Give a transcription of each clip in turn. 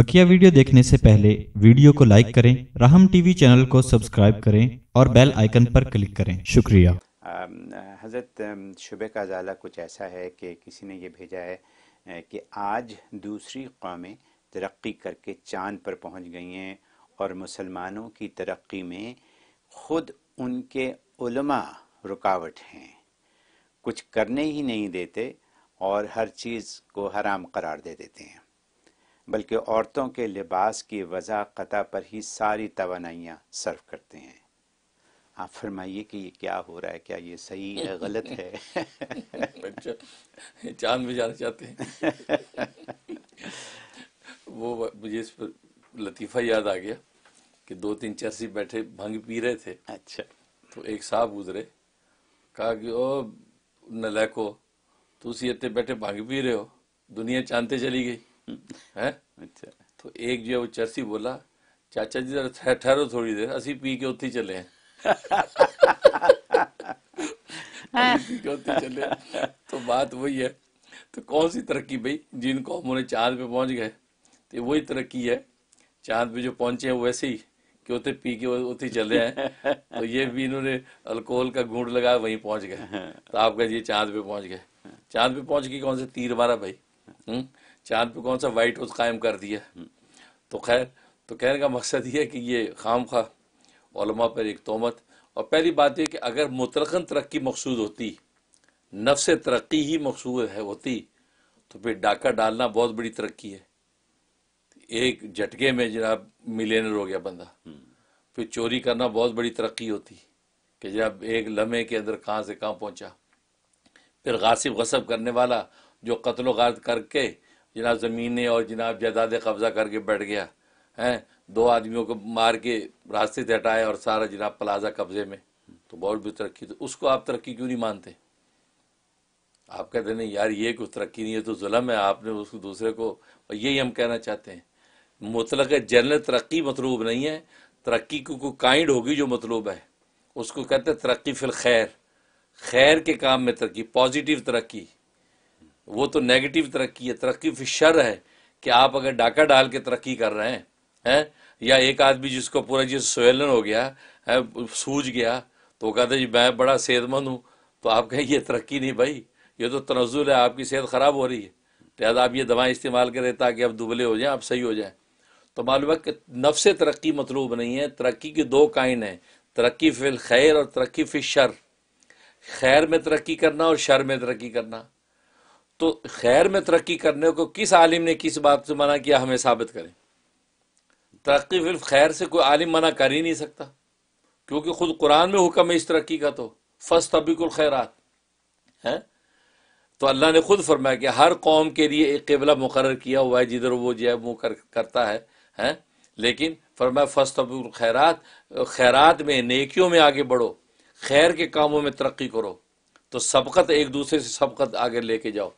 बकिया video देखने से पहले वीडियो को लाइक करें, राहम टीवी चैनल को सब्सक्राइब करें और बेल आइकन पर क्लिक करें। शुक्रिया। हज़रत शुबह का ज़ाला कुछ ऐसा है कि किसी ने ये भेजा है कि आज दूसरी कौमें तरक्की करके चाँद पर पहुँच गई हैं और मुसलमानों की तरक्की में ख़ुद उनके उलमा रुकावट हैं। कुछ करने ही नहीं देते और हर चीज़ को हराम करार दे देते हैं। बल्कि औरतों के लिबास की वज़ाक़ता पर ही सारी तवानाइयाँ सर्व करते हैं। आप फरमाइए कि ये क्या हो रहा है? क्या ये सही है गलत है? अच्छा चाँद में जाना चाहते हैं। वो मुझे इस पर लतीफ़ा याद आ गया कि दो तीन चरसी बैठे भंग पी रहे थे। अच्छा। तो एक साहब गुजरे कहा कि ओ नलैको तुसी इतने बैठे भंग पी रहे हो दुनिया चांदते चली गई। है? अच्छा। तो एक जो है वो चरसी बोला चाचा जी जरा ठहरो थोड़ी देर असी पी के उत्थे चले हैं। चले तो बात वही है। तो कौन सी तरक्की भाई जिन कौमों ने चाँद पे पहुँच गए तो वही तरक्की है। चाँद पे जो पहुँचे हैं वैसे ही कि उतने पी के उतने चले हैं। तो ये भी इन्होंने अल्कोहल का घूंट लगा वहीं पहुँच गए। तो आपका ये चाँद पे पहुँच गए। चाँद पे पहुँच के कौन से? तीर मारा भाई। हम्म? चाँद पे कौन सा वाइट हाउस कायम कर दिया। तो खैर तो कहने का मकसद ये है कि ये खाम खा पर एक तोमत। और पहली बात यह कि अगर मुतलकन तरक्की मकसूद होती, नफ्स तरक्की ही मकसूद है होती तो फिर डाका डालना बहुत बड़ी तरक्की है। एक झटके में जनाब मिलेनर हो गया बंदा। फिर चोरी करना बहुत बड़ी तरक्की होती कि जनाब एक लम्हे के अंदर कहाँ से कहाँ पहुँचा। फिर गासिब गसब करने वाला जो कत्लो गारत करके जनाब ज़मीनें और जनाब जायदादें कब्जा करके बैठ गया, हैं? दो आदमियों को मार के रास्ते से हटाया और सारा जनाब प्लाजा कब्जे में। तो बहुत भी तरक्की तो उसको आप तरक्की क्यों नहीं मानते? आप कहते नहीं यार, ये कुछ तरक्की नहीं है तो जुल्म है, आपने उसको दूसरे को और यही हम कहना चाहते हैं। मुतलक जनरल तरक्की मतलूब नहीं है। तरक्की को कोई काइंड होगी जो मतलूब है। उसको कहते हैं तरक्की फिल खैर। खैर के काम में तरक्की, पॉजिटिव तरक्की। वो तो नेगेटिव तरक्की है। तरक्की फिर शर है कि आप अगर डाका डाल के तरक्की कर रहे हैं हैं? या एक आदमी जिसको पूरा जिस स्वेलन हो गया, है? सूझ गया तो वो कहते जी, मैं बड़ा सेहतमंद हूँ तो आप कहें, ये तरक्की नहीं भाई, ये तो तनजुल है, आपकी सेहत ख़राब हो रही है। लिहाजा आप ये दवाएँ इस्तेमाल करें ताकि आप दुबले हो जाएँ, आप सही हो जाएँ। तो मालूम है कि नफ्स तरक्की मतलूब नहीं है। तरक्की के दो काइन है, तरक्की फिल खैर और तरक्की फिल शर। खैर में तरक्की करना और शर में तरक्की करना। तो खैर में तरक्की करने को किस आलिम ने किस बात से मना किया हमें साबित करें। तरक्की फिर खैर से कोई आलिम मना कर ही नहीं सकता क्योंकि खुद कुरान में हुक्म है इस तरक्की का तो। फ़र्स्ट तबिकुल खैरात है? तो अल्लाह ने खुद फरमाया कि हर कौम के लिए एक किबला मुकर किया हुआ है जिधर वो जो है मुँह कर, करता है हैं? लेकिन फरमाया फ़र्स्ट तबिकुल खैरात खैरात में नेकियों में आगे बढ़ो खैर के कामों में तरक्की करो तो सबकत एक दूसरे से सबकत आगे लेके जाओ।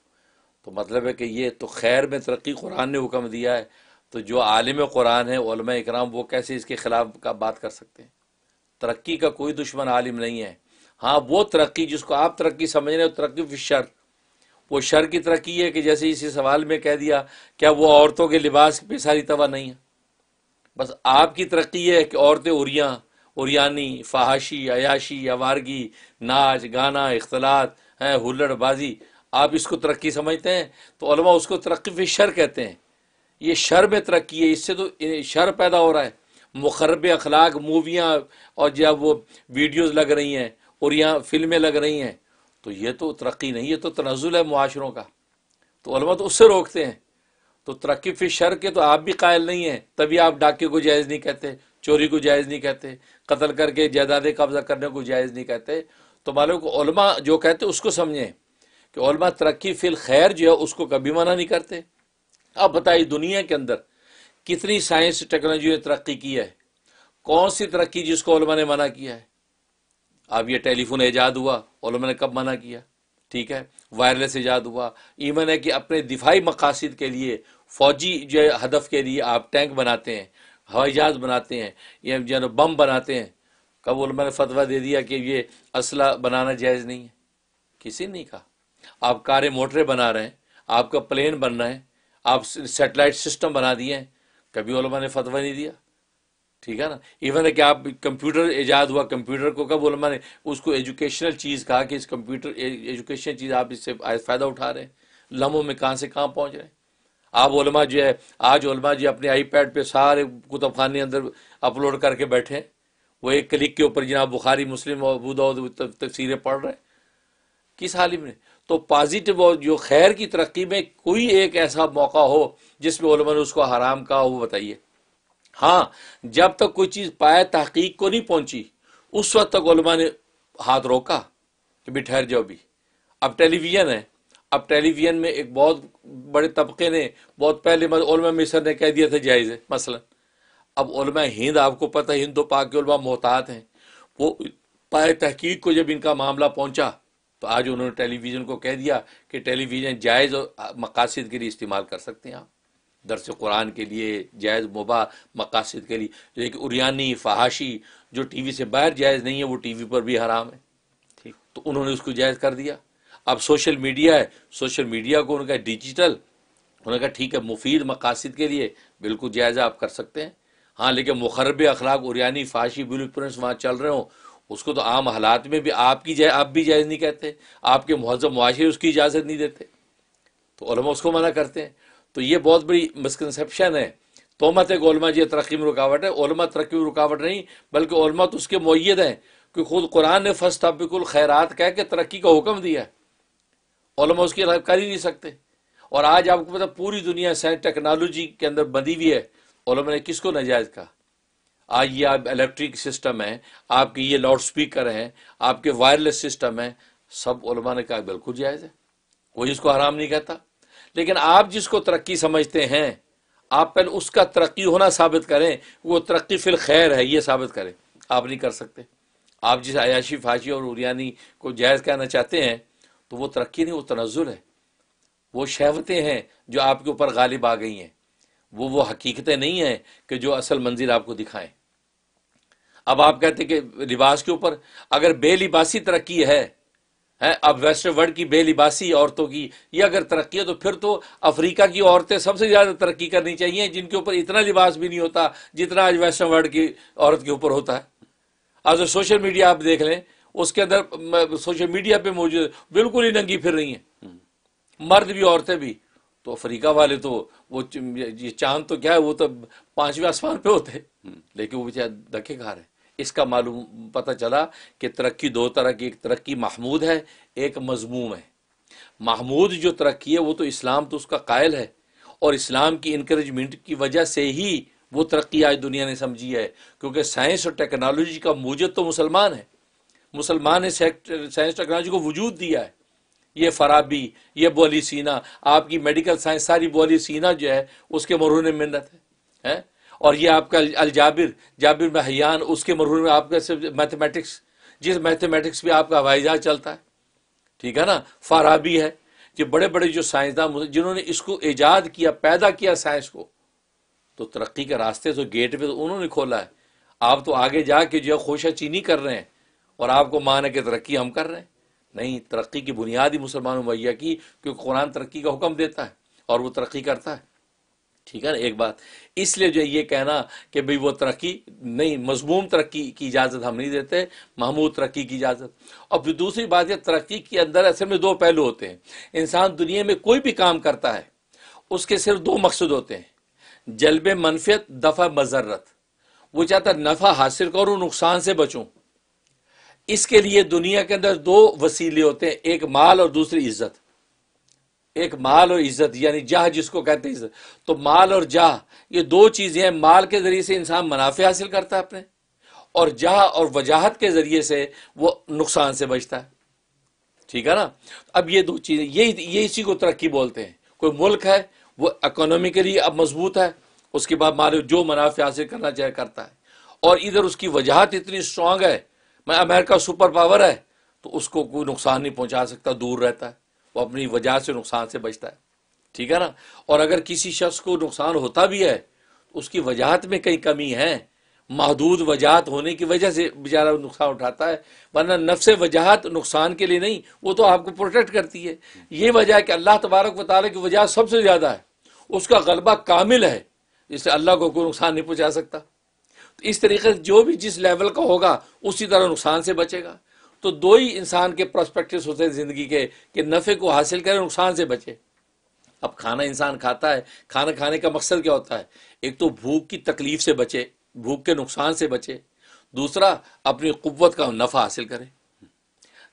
तो मतलब है कि ये तो खैर में तरक्की कुरान ने हुक्म दिया है तो जो आलिम कुरान है, उलमा इकराम, वो कैसे इसके खिलाफ का बात कर सकते हैं? तरक्की का कोई दुश्मन आलिम नहीं है। हाँ वो तरक्की जिसको आप तरक्की समझ रहे हो, तरक्की शर। वो शर की तरक्की है कि जैसे इसी सवाल में कह दिया, क्या वो औरतों के लिबास पे सारी तवा नहीं है? बस आपकी तरक्की है कि औरतें उरियाँ, उरियानी, फहाशी, अयाशी, अवारगी, नाच, गाना, इख्तलात, हैं, हुल्लड़बाजी आप इसको तरक्की समझते हैं तो उलमा उसको तरक्की फिर शर कहते हैं। ये शर में तरक्की है, इससे तो शर पैदा हो रहा है। मुखरब अखलाक मूवियाँ और जब वो वीडियोज़ लग रही हैं और यहाँ फ़िल्में लग रही हैं तो ये तो तरक्की नहीं, ये तो तनजुल है मुआशरों का। तो उलमा तो उससे रोकते हैं। तो तरक्की फिर शर के तो आप भी कायल नहीं हैं, तभी आप डाके को जायज़ नहीं कहते, चोरी को जायज़ नहीं कहते, कत्ल करके जायदादें कब्जा करने को जायज़ नहीं कहते। तो मालूम को जो कहते उसको समझें। कि तरक्की फिल खैर जो है, उसको कभी मना नहीं करते। अब बताइए दुनिया के अंदर, कितनी साइंस टेक्नोलॉजी ने तरक्की की है? कौन सी तरक्की जिसको ने मना किया है? अब ये टेलीफोन ईजाद हुआ ने कब मना किया? ठीक है, वायरलेस ईजाद हुआ। ईमन है कि अपने दिफाई मकासद के लिए, फौजी जो है, हदफ के लिए आप टैंक बनाते हैं हवाई जहाज़ बनाते हैं, या जो बम बनाते हैं। कब ने फतवा दे दिया कि ये असला बनाना जायज़ नहीं है? किसी ने नहीं कहा। आप कारें, मोटरें बना रहे हैं, आपका प्लेन बन रहे हैं, आप सेटेलाइट सिस्टम बना दिए हैं, कभी ओलमा ने फतवा नहीं दिया? ठीक है ना? इवन है कि आप कंप्यूटर ईजाद हुआ, कंप्यूटर को कब ओलमा ने, उसको एजुकेशनल चीज़ कहा कि इस कंप्यूटर एजुकेशन चीज़ आप इससे फ़ायदा उठा रहे हैं। लम्हों में कहाँ से कहाँ पहुँच रहे हैं? आप ओलमा जो है, आज ओलमा जी अपने आईपैड पे सारे कुतुब खाने अंदर अपलोड करके बैठे हैं। वो एक क्लिक के ऊपर जनाब बुखारी, मुस्लिम और तफसीरें पढ़ रहे हैं। किस हाल में? तो पॉजिटिव और जो खैर की तरक्की में कोई एक ऐसा मौका हो जिसमें ने उसको हराम कहा वो बताइए। हाँ जब तक कोई चीज़ पाए तहकीक को नहीं पहुँची, उस वक्त तक ने हाथ रोका कि भी ठहर जाओ भी अब टेलीविज़न है। अब टेलीविज़न में एक बहुत बड़े तबके ने, बहुत पहले उलमा मिसर ने कह दिया था जायज़ है, मसलन। अब हिंद, आपको पता है, हिंद तो पाक के मोहतात हैं। वो पाए तहकीक को जब इनका मामला पहुँचा आज उन्होंने टेलीविज़न को कह दिया कि टेलीविज़न जायज़ और मकासद के लिए इस्तेमाल कर सकते हैं आप। दरस कुरान के लिए जायज़ मुबा मकासद के लिए। लेकिन उरियानी फहाशी जो टीवी से बाहर जायज़ नहीं है वो टीवी पर भी हराम है। ठीक। तो उन्होंने उसको जायज़ कर दिया। अब सोशल मीडिया है सोशल मीडिया को उनका डिजिटल उन्होंने कहा ठीक है मुफीद मकासद के लिए बिल्कुल जायज़ा आप कर सकते हैं। हाँ लेकिन मुखरब अखलाक उरियानी फाशी बिल वहाँ चल रहे हों उसको तो आम हालात में भी आपकी जाए आप भी जायज़ नहीं कहते। आपके महजब मुआशरे उसकी इजाज़त नहीं देते। तो उसको मना करते हैं। तो ये बहुत बड़ी मिसकनसेप्शन है। तोहमत है ओलमा जी तरक्की में रुकावट है। तरक्की में रुकावट नहीं, बल्कि तो उसके मोयद हैं। कि खुद कुरान ने फ़र्स्ट तबिकुल खैरात कह के तरक्की का हुक्म दिया है। उसकी कर ही नहीं सकते। और आज आपको पता पूरी दुनिया साइंस टेक्नोलॉजी के अंदर बंधी हुई है। ने किसको नजायज़ कहा? आज ये आप इलेक्ट्रिक सिस्टम है, आपके ये लाउड स्पीकर हैं, आपके वायरलेस सिस्टम है, सब उलमा ने कहा बिल्कुल जायज़ है। कोई इसको हराम नहीं कहता। लेकिन आप जिसको तरक्की समझते हैं, आप पहले उसका तरक्की होना साबित करें, वो तरक्की फिल खैर है, ये साबित करें। आप नहीं कर सकते। आप जिस अयाशी, फाशी और उरियानी को जायज़ कहना चाहते हैं तो वो तरक्की नहीं, वो तनजुल है। वो शहवतें हैं जो आपके ऊपर गालिब आ गई हैं। वो वो हकीकतें नहीं हैं कि जो असल मंजिल आपको दिखाएँ। अब आप कहते हैं कि लिबास के ऊपर, अगर बेलिबासी तरक्की है है, अब वेस्टर्न वर्ल्ड की बेलिबासी औरतों की, ये अगर तरक्की है तो फिर तो अफ्रीका की औरतें सबसे ज़्यादा तरक्की करनी चाहिए, जिनके ऊपर इतना लिबास भी नहीं होता, जितना आज वेस्टर्न वर्ल्ड की औरत के ऊपर होता है। आज सोशल मीडिया आप देख लें, उसके अंदर सोशल मीडिया पे मौजूद, बिल्कुल ही नंगी फिर रही हैं। मर्द भी, औरतें भी। तो अफ्रीका वाले तो वो ये चाँद तो क्या है, वो तो पाँचवें आसमान पे होते लेकिन वो बेचारे धक्के खा रहे इसका मालूम पता चला कि तरक्की दो तरह की एक तरक्की महमूद है एक मजमूम है। महमूद जो तरक्की है वो तो इस्लाम तो उसका कायल है। और इस्लाम की इंकरेजमेंट की वजह से ही वो तरक्की आज दुनिया ने समझी है क्योंकि साइंस और टेक्नोलॉजी का मूजद तो मुसलमान है। मुसलमान ने साइंस टेक्नोलॉजी को वजूद दिया है। ये फराबी ये बोली सीना आपकी मेडिकल साइंस सारी बोली सीना जो है उसके मरहून मिन्नत है, है? और ये आपका अलजाबिर, जाबिर महयान, उसके मरहून में आपका मैथमेटिक्स, जिस मैथमेटिक्स भी आपका हवाई जहाज़ चलता है। ठीक है ना? फराबी है जो बड़े बड़े जो साइंसदान जिन्होंने इसको ईजाद किया, पैदा किया साइंस को तो तरक्की के रास्ते तो गेट पे तो उन्होंने खोला है। आप तो आगे जाके जो है खोशा चीनी कर रहे हैं, और आपको मान कि तरक्की हम कर रहे हैं। नहीं, तरक्की की बुनियाद ही मुसलमानों मुहैया की, क्योंकि कुरान तरक्की का हुक्म देता है, और वो तरक्की करता है। ठीक है ना, एक बात। इसलिए जो ये कहना कि भाई वो तरक्की नहीं, मजमूम तरक्की की इजाज़त हम नहीं देते, महमूद तरक्की की इजाज़त। और फिर दूसरी बात यह तरक्की के अंदर असल में दो पहलू होते हैं। इंसान दुनिया में कोई भी काम करता है, उसके सिर्फ़ दो मकसद होते हैं। जल्ब मनफियत, दफ़ा मजरत वो चाहता नफ़ा हासिल करूँ, नुकसान से बचूँ। इसके लिए दुनिया के अंदर दो वसीले होते हैं, एक माल और दूसरी इज़्ज़त। एक माल और इज़्ज़त, यानी जाह जिसको कहते हैं इज़्ज़त। तो माल और जाह, ये दो चीज़ें हैं, माल के ज़रिए से इंसान मुनाफे हासिल करता है अपने, और जाह और वजाहत के ज़रिए से वो नुकसान से बचता है। ठीक है ना? अब ये दो चीज़ें, ये ये इसी को तरक्की बोलते हैं। कोई मुल्क है, वो इकोनॉमिकली अब मज़बूत है, उसके बाद माल जो मुनाफे हासिल करना चाहे करता है। और इधर उसकी वजाहत इतनी स्ट्रांग है, मैं अमेरिका सुपर पावर है तो उसको कोई नुकसान नहीं पहुँचा सकता, दूर रहता है। वो अपनी वजह से नुकसान से बचता है। ठीक है ना? और अगर किसी शख्स को नुकसान होता भी है तो उसकी वजाहत में कई कमी है। महदूद वजाहत होने की वजह से बेचारा नुकसान उठाता है, वरना नफ्स वजाहत नुकसान के लिए नहीं, वो तो आपको प्रोटेक्ट करती है। ये वजह है कि अल्लाह तबारक वाली की वजह सबसे ज़्यादा है। उसका गलबा कामिल है इससे अल्लाह को कोई नुकसान नहीं पहुँचा सकता। तो इस तरीके से जो भी जिस लेवल का होगा, उसी तरह नुकसान से बचेगा। तो दो ही इंसान के प्रोस्पेक्टिव होते हैं ज़िंदगी के, कि नफ़े को हासिल करें, नुकसान से बचे। अब खाना इंसान खाता है, खाना खाने का मकसद क्या होता है? एक तो भूख की तकलीफ़ से बचे, भूख के नुकसान से बचे। दूसरा, अपनी कुत का नफ़ा हासिल करे।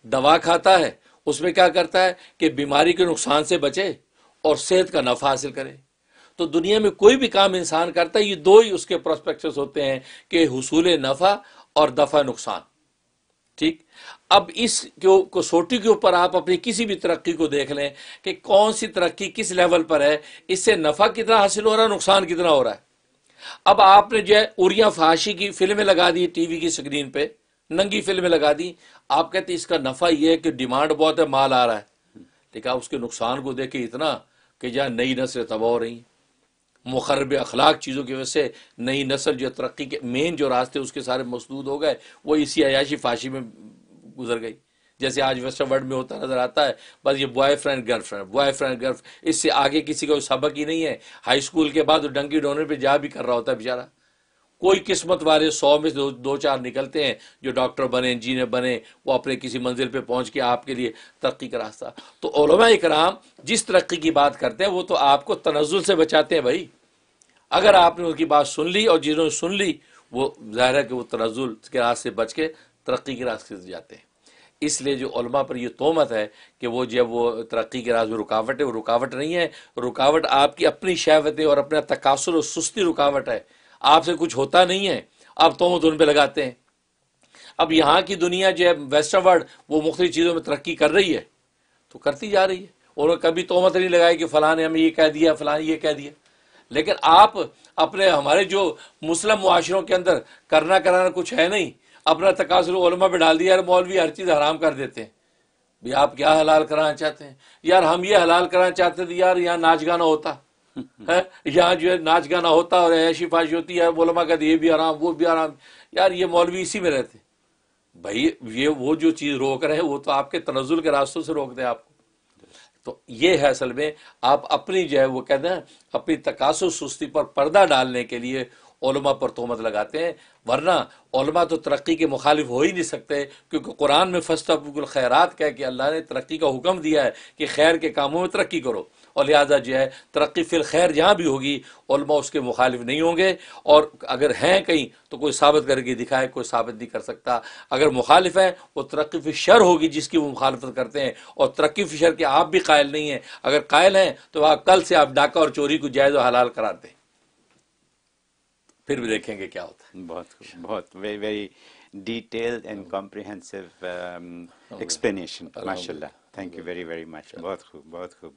दवा खाता है, उसमें क्या करता है कि बीमारी के नुकसान से बचे और सेहत का नफ़ा हासिल करे। तो दुनिया में कोई भी काम इंसान करता है, ये दो ही उसके प्रोस्पेक्टस होते हैं कि हसूल नफ़ा और दफ़ा नुकसान। ठीक? अब इस कसौटी के ऊपर आप अपनी किसी भी तरक्की को देख लें कि कौन सी तरक्की किस लेवल पर है, इससे नफ़ा कितना हासिल हो रहा है, नुकसान कितना हो रहा है? अब आपने जो है उरिया फाशी की फ़िल्में लगा दी टीवी की स्क्रीन पे, नंगी फ़िल्में लगा दी। आप कहते इसका नफ़ा यह है कि डिमांड बहुत है, माल आ रहा है। लेकिन आप उसके नुकसान को देखे इतना कि जहाँ नई नस्ल तबाह हो रही मुखरब अखलाक चीज़ों की वजह से नई नस्ल, जो तरक्की के मेन जो रास्ते उसके सारे मसदूद हो गए, वो इसी अयाशी फाशी में गुजर गई। जैसे आज वेस्टर्न वर्ल्ड में होता नज़र आता है, बस ये boy friend girl boyfriend girlfriend boyfriend girlfriend इससे आगे किसी का सबक ही नहीं है। हाई स्कूल के बाद वो डंकी डोनर पर जा भी कर रहा होता है बेचारा। कोई किस्मत वाले सौ में दो, दो चार निकलते हैं जो डॉक्टर बने इंजीनियर बने वो अपने किसी मंजिल पे पहुँच के आपके लिए तरक्की का रास्ता। तो इकराम जिस तरक्की की बात करते हैं वो तो आपको तनजुल से बचाते हैं भाई। अगर आपने उनकी बात सुन ली और जिन्होंने सुन ली वो ज़ाहिर है कि वो तनजुल के रास्ते बच के तरक्की के रास्ते से जाते हैं। इसलिए जो उलमा पर यह तोमत है कि वो जब वो तरक्की के राज में रुकावट है वो रुकावट नहीं है। रुकावट आपकी अपनी शहवतें और अपना तकासुर और सुस्ती रुकावट है। आपसे कुछ होता नहीं है आप तोमत उन पर लगाते हैं। अब यहाँ की दुनिया जो है वेस्टर्न वर्ल्ड वो मुख्तलि चीज़ों में तरक्की कर रही है तो करती जा रही है। उन्होंने कभी तोमत नहीं लगाई कि फ़लाँ ने हमें ये कह दिया फ़लाँ ये कह दिया। लेकिन आप अपने, हमारे जो मुस्लिम मुआशरों के अंदर करना कराना कुछ है नहीं, अपना तकासर उलमा पे डाल दिया, यार मौलवी हर चीज़ हराम कर देते हैं। भाई आप क्या हलाल कराना चाहते हैं? यार हम ये हलाल कराना चाहते थे, यार यहाँ नाच गाना होता। यहाँ जो है नाच गाना होता और ऐसी फाशी होती है उलमा कहते, ये भी आराम, वो भी आराम। यार, ये मौलवी इसी में रहते। भाई, ये वो जो चीज़ रोक रहे हैं, वो तो आपके तनजुल के रास्तों से रोक दें आपको। तो ये है असल में, आप अपनी जो है, वो कहते हैं, अपनी तकासु सुस्ती पर पर्दा डालने के लिए ओलमा पर तोहमत लगाते हैं, वरना ओलमा तो तरक्की के मुखालिफ हो ही नहीं सकते, क्योंकि कुरान में फस्तबुल खैरात कह कि अल्लाह ने तरक्की का हुक्म दिया है कि खैर के कामों में तरक्की करो। और लिहाजा जो है तरक्की फिर खैर जहाँ भी होगी ओलमा उसके मुखालिफ नहीं होंगे। और अगर हैं कहीं तो कोई साबित करके दिखाए कोई साबित नहीं कर सकता। अगर मुखालिफ है वो तरक्की फिर शर होगी जिसकी वो मुखालफत करते हैं। और तरक्की फिशर के आप भी कायल नहीं हैं। अगर कायल हैं तो आप कल से आप डाका और चोरी को जायज़ हलाल कराते हैं। फिर भी देखेंगे क्या होता है। बहुत बहुत very very detailed and comprehensive explanation माशाल्लाह। Thank you very very much बहुत खूब बहुत खूब।